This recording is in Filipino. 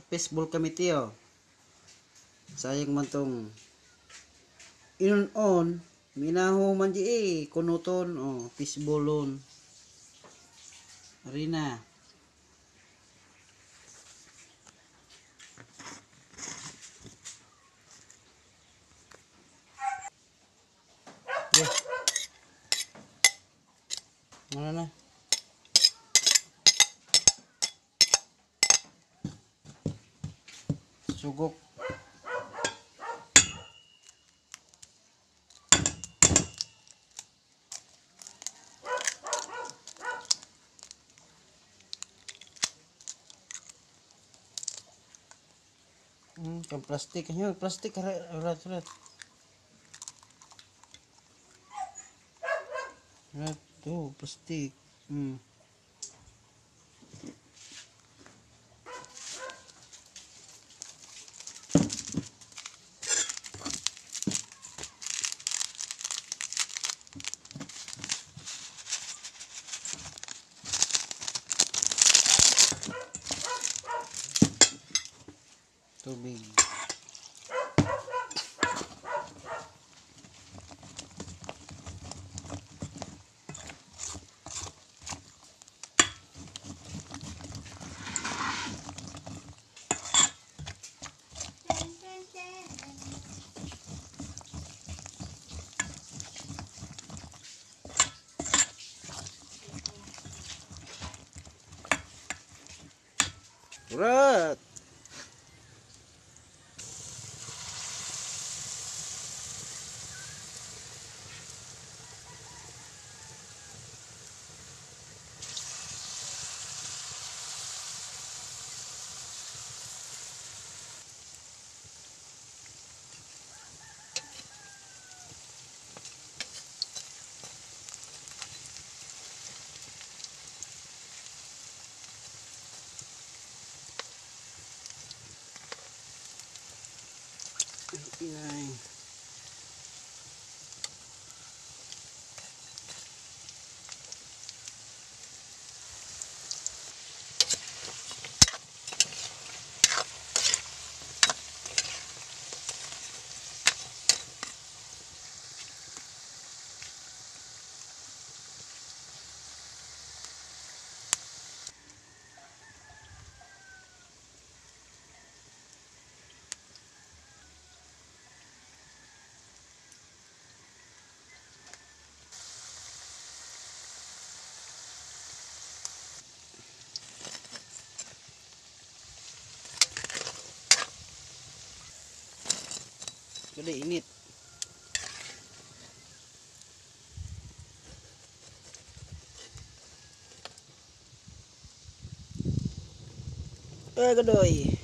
Fishball kami tiyo. Sayang man tong inon on minaho man di eh kunuton oh fishballon. Arina. Yeah. Mana na? Sugok. Hmm, kan plastik kan plastik karet karet. Karet tuh plastik. Hmm. tubig. Right. 69. Gede init. Eh, gadoy.